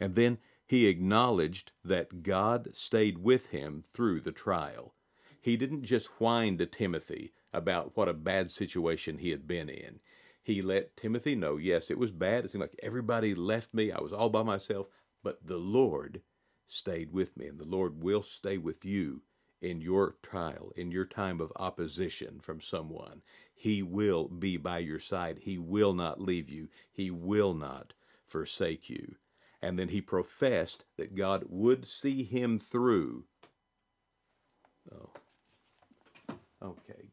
And then he acknowledged that God stayed with him through the trial. He didn't just whine to Timothy about what a bad situation he had been in. He let Timothy know, yes, it was bad. It seemed like everybody left me. I was all by myself. But the Lord stayed with me, and the Lord will stay with you in your trial, in your time of opposition from someone. He will be by your side. He will not leave you. He will not forsake you. And then he professed that God would see him through. Oh. Okay,